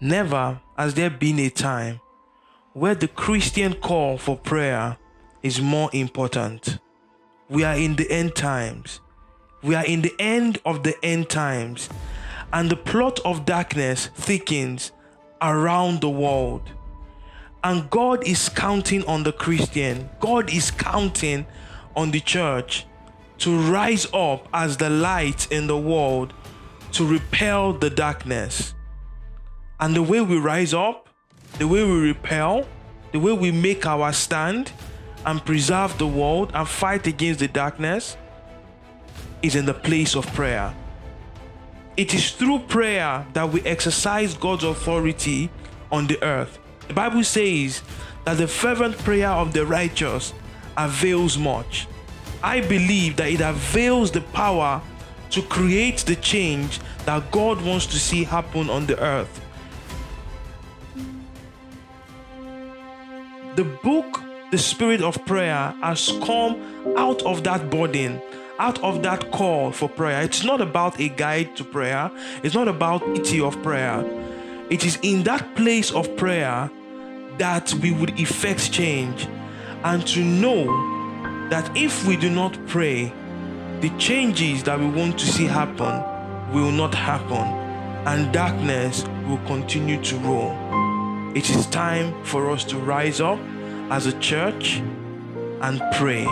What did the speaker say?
Never has there been a time where the Christian call for prayer is more important. We are in the end times. We are in the end of the end times, and the plot of darkness thickens around the world. And God is counting on the Christian, God is counting on the church to rise up as the light in the world to repel the darkness. And the way we rise up, the way we repel, the way we make our stand and preserve the world and fight against the darkness is in the place of prayer. It is through prayer that we exercise God's authority on the earth. The Bible says that the fervent prayer of the righteous avails much. I believe that it avails the power to create the change that God wants to see happen on the earth. The book, The Spirit of Prayer, has come out of that burden, out of that call for prayer. It's not about a guide to prayer, it's not about pity of prayer. It is in that place of prayer that we would effect change and to know that if we do not pray, the changes that we want to see happen will not happen and darkness will continue to rule. It is time for us to rise up as a church and pray.